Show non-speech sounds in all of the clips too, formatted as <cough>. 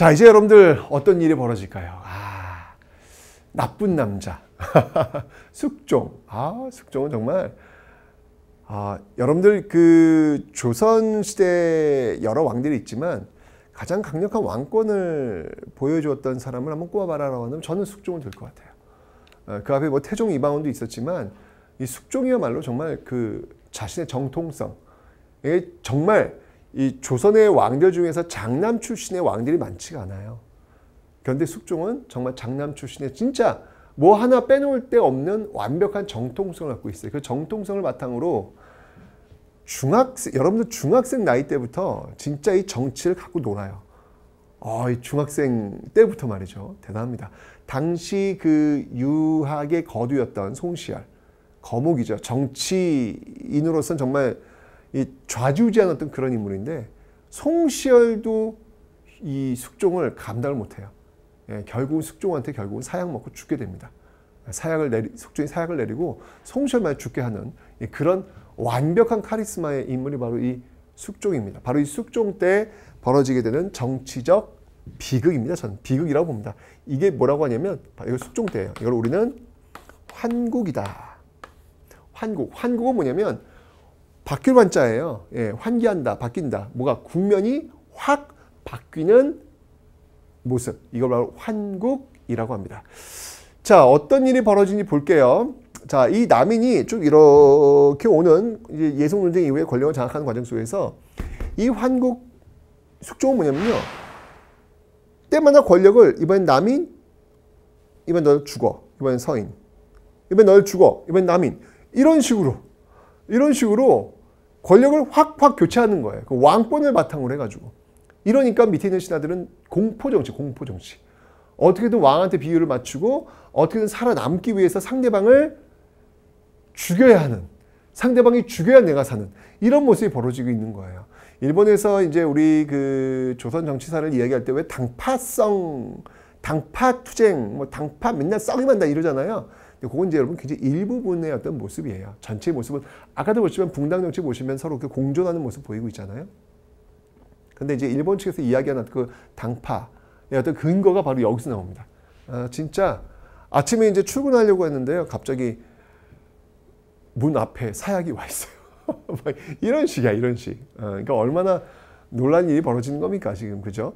자, 이제 여러분들 어떤 일이 벌어질까요? 아, 나쁜 남자. <laughs> 숙종. 아, 숙종은 정말 아, 여러분들 그 조선 시대 여러 왕들이 있지만 가장 강력한 왕권을 보여주었던 사람을 한번 꼽아봐라라고 하면 저는 숙종은 될것 같아요. 어, 그 앞에 뭐 태종 이방원도 있었지만 이 숙종이야말로 정말 그 자신의 정통성, 정말 이 조선의 왕들 중에서 장남 출신의 왕들이 많지가 않아요. 그런데 숙종은 정말 장남 출신의 진짜 뭐 하나 빼놓을 데 없는 완벽한 정통성을 갖고 있어요. 그 정통성을 바탕으로 중학생 여러분들 중학생 나이 때부터 진짜 이 정치를 갖고 놀아요. 어, 이 중학생 때부터 말이죠. 대단합니다. 당시 그 유학의 거두였던 송시열 거목이죠. 정치인으로서는 정말 이 좌지우지한 어떤 그런 인물인데 송시열도 이 숙종을 감당을 못해요. 예, 결국 숙종한테 결국은 사약 먹고 죽게 됩니다. 사약을 내리 숙종이 사약을 내리고 송시열만 죽게 하는 그런 완벽한 카리스마의 인물이 바로 이 숙종입니다. 바로 이 숙종 때 벌어지게 되는 정치적 비극입니다. 저는 비극이라고 봅니다. 이게 뭐라고 하냐면 이거 숙종 때예요. 이걸 우리는 환국이다. 환국. 환국은 뭐냐면 바뀔 환자예요. 예, 환기한다, 바뀐다. 뭐가 국면이 확 바뀌는 모습. 이걸 바로 환국이라고 합니다. 자, 어떤 일이 벌어지는지 볼게요. 자, 이 남인이 쭉 이렇게 오는 예성 논쟁 이후에 권력을 장악하는 과정 속에서 이 환국 숙종은 뭐냐면요. 때마다 권력을 이번엔 남인, 이번 너 죽어, 이번엔 서인, 이번 너 죽어, 이번 남인 이런 식으로 이런 식으로 권력을 확확 교체하는 거예요. 그 왕권을 바탕으로 해가지고 이러니까 밑에 있는 신하들은 공포 정치, 공포 정치. 어떻게든 왕한테 비율을 맞추고 어떻게든 살아남기 위해서 상대방을 죽여야 하는 상대방이 죽여야 내가 사는 이런 모습이 벌어지고 있는 거예요. 일본에서 이제 우리 그 조선 정치사를 이야기할 때 왜 당파성, 당파 투쟁, 뭐 당파 맨날 썩이 만 다 이러잖아요. 그건 이제 여러분 굉장히 일부분의 어떤 모습이에요. 전체 모습은 아까도 보시면 붕당 정치 보시면 서로 그 공존하는 모습 보이고 있잖아요. 근데 이제 일본 측에서 이야기하는 그 당파의 어떤 근거가 바로 여기서 나옵니다. 아, 진짜 아침에 이제 출근하려고 했는데요. 갑자기 문 앞에 사약이 와 있어요. <laughs> 이런 식이야, 이런 식. 어, 그러니까 얼마나 놀란 일이 벌어지는 겁니까, 지금. 그죠?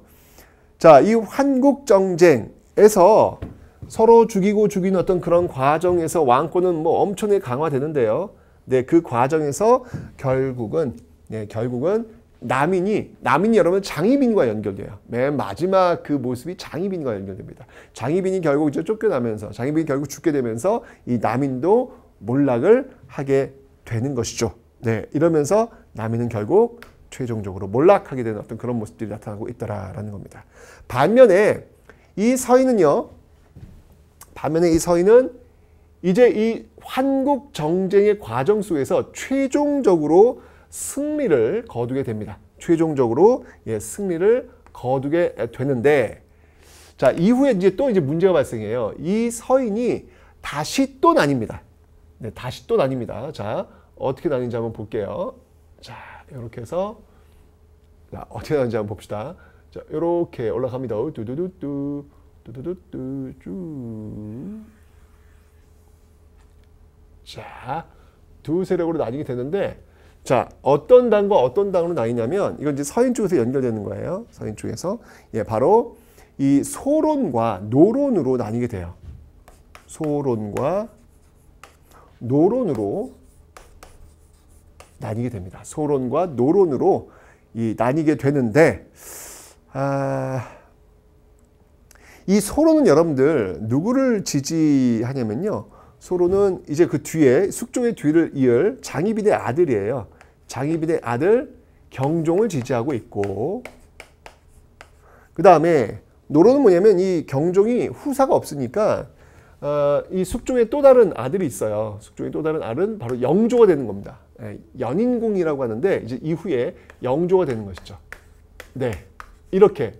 자, 이 한국 정쟁에서 서로 죽이고 죽이는 어떤 그런 과정에서 왕권은 뭐 엄청나게 강화되는데요. 네, 그 과정에서 결국은, 네, 결국은 남인이, 남인이 여러분 장희빈과 연결돼요. 맨 마지막 그 모습이 장희빈과 연결됩니다. 장희빈이 결국 이제 쫓겨나면서, 장희빈이 결국 죽게 되면서 이 남인도 몰락을 하게 되는 것이죠. 네, 이러면서 남인은 결국 최종적으로 몰락하게 되는 어떤 그런 모습들이 나타나고 있더라라는 겁니다. 반면에 이 서인은요. 반면에 이 서인은 이제 이 환국 정쟁의 과정 속에서 최종적으로 승리를 거두게 됩니다. 최종적으로 예, 승리를 거두게 되는데 자 이후에 이제 또 이제 문제가 발생해요. 이 서인이 다시 또 나뉩니다. 네, 다시 또 나뉩니다. 자, 어떻게 나뉘는지 한번 볼게요. 자, 이렇게 해서 자, 어떻게 나뉘는지 한번 봅시다. 자, 이렇게 올라갑니다. 두두두 뚜 두두두뚜 쭉. 자, 두 세력으로 나뉘게 되는데 자, 어떤 당과 어떤 당으로 나뉘냐면 이건 이제 서인 쪽에서 연결되는 거예요. 서인 쪽에서 예, 바로 이 소론과 노론으로 나뉘게 돼요. 소론과 노론으로 나뉘게 됩니다. 소론과 노론으로 이 나뉘게 되는데 아, 이 소론은 여러분들 누구를 지지하냐면요. 소론은 이제 그 뒤에 숙종의 뒤를 이을 장희빈의 아들이에요. 장희빈의 아들 경종을 지지하고 있고 그 다음에 노론은 뭐냐면 이 경종이 후사가 없으니까 어, 이 숙종의 또 다른 아들이 있어요. 숙종의 또 다른 아들은 바로 영조가 되는 겁니다. 예, 연인공이라고 하는데 이제 이후에 영조가 되는 것이죠. 네, 이렇게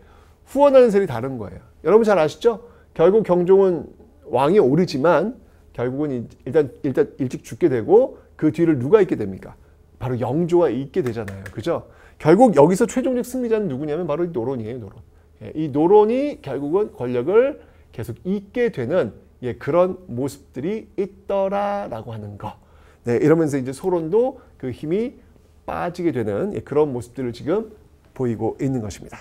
후원하는 셈이 다른 거예요. 여러분 잘 아시죠? 결국 경종은 왕이 오르지만 결국은 일단 일단 일찍 죽게 되고 그 뒤를 누가 있게 됩니까? 바로 영조가 있게 되잖아요. 그죠? 결국 여기서 최종적 승리자는 누구냐면 바로 노론이에요. 노론. 예, 이 노론이 결국은 권력을 계속 잇게 되는 예, 그런 모습들이 있더라라고 하는 거. 네, 이러면서 이제 소론도 그 힘이 빠지게 되는 예, 그런 모습들을 지금 보이고 있는 것입니다.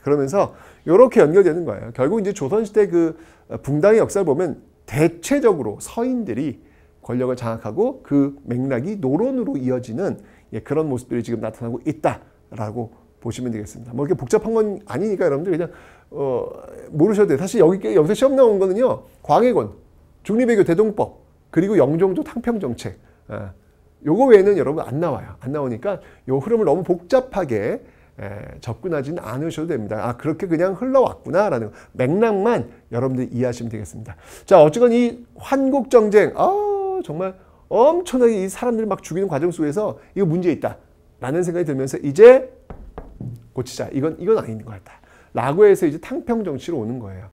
자, 그러면서 이렇게 연결되는 거예요. 결국 이제 조선시대 그 붕당의 역사를 보면 대체적으로 서인들이 권력을 장악하고 그 맥락이 노론으로 이어지는 예, 그런 모습들이 지금 나타나고 있다라고 보시면 되겠습니다. 뭐 이렇게 복잡한 건 아니니까 여러분들 그냥 어, 모르셔도 돼요. 사실 여기 여기서 시험 나온 거는요. 광해군, 중리배교 대동법, 그리고 영종도 탕평정책. 아, 요거 외에는 여러분 안 나와요. 안 나오니까 요 흐름을 너무 복잡하게 에, 접근하지는 않으셔도 됩니다. 아 그렇게 그냥 흘러왔구나라는 맥락만 여러분들 이해하시면 되겠습니다. 자 어쨌건 이 환국 정쟁 아 정말 엄청나게 이 사람들이 막 죽이는 과정 속에서 이거 문제 있다라는 생각이 들면서 이제 고치자 이건 이건 아닌 것 같다. 라고 해서 이제 탕평 정치로 오는 거예요.